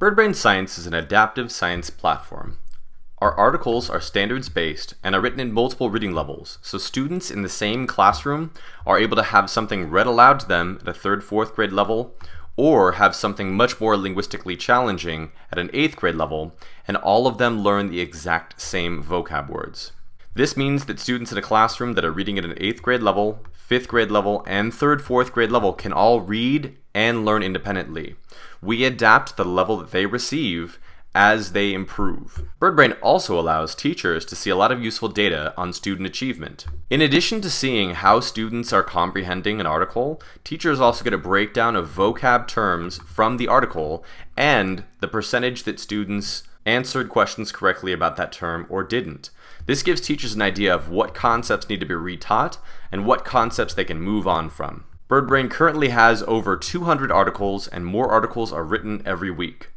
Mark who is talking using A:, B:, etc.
A: BirdBrain Science is an adaptive science platform. Our articles are standards based and are written in multiple reading levels, so students in the same classroom are able to have something read aloud to them at a third, fourth grade level, or have something much more linguistically challenging at an eighth grade level, and all of them learn the exact same vocab words. This means that students in a classroom that are reading at an eighth grade level, fifth grade level, and third, fourth grade level can all read and learn independently. We adapt the level that they receive as they improve. BirdBrain also allows teachers to see a lot of useful data on student achievement. In addition to seeing how students are comprehending an article, teachers also get a breakdown of vocab terms from the article and the percentage that students answered questions correctly about that term or didn't. This gives teachers an idea of what concepts need to be retaught and what concepts they can move on from. BirdBrain currently has over 200 articles and more articles are written every week.